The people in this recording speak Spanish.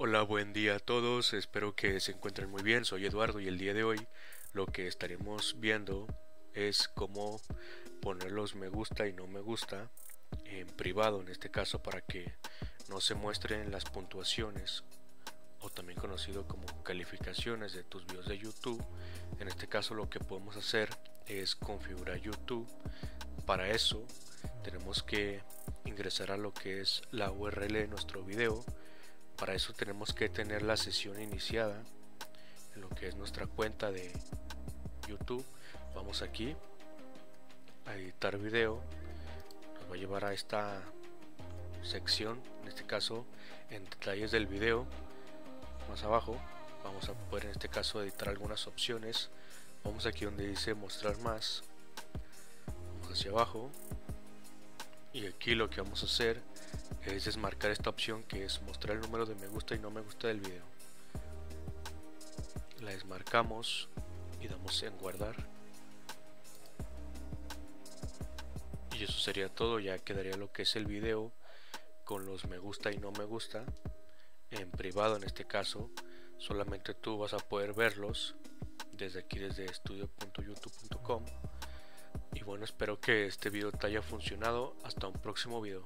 Hola, buen día a todos, espero que se encuentren muy bien, soy Eduardo y el día de hoy lo que estaremos viendo es cómo poner los me gusta y no me gusta en privado en este caso para que no se muestren las puntuaciones o también conocido como calificaciones de tus videos de YouTube. En este caso lo que podemos hacer es configurar YouTube. Para eso tenemos que ingresar a lo que es la URL de nuestro video para eso tenemos que tener la sesión iniciada en lo que es nuestra cuenta de YouTube. Vamos aquí a editar video. Nos va a llevar a esta sección, en este caso en detalles del video. Más abajo vamos a poder en este caso editar algunas opciones. Vamos aquí donde dice mostrar más. Vamos hacia abajo. Y aquí lo que vamos a hacer es desmarcar esta opción que es mostrar el número de me gusta y no me gusta del video. La desmarcamos y damos en guardar. Y eso sería todo ya quedaría lo que es el video con los me gusta y no me gusta en privado en este caso. Solamente tú vas a poder verlos desde aquí desde estudio.youtube.com y bueno espero que este video te haya funcionado. Hasta un próximo video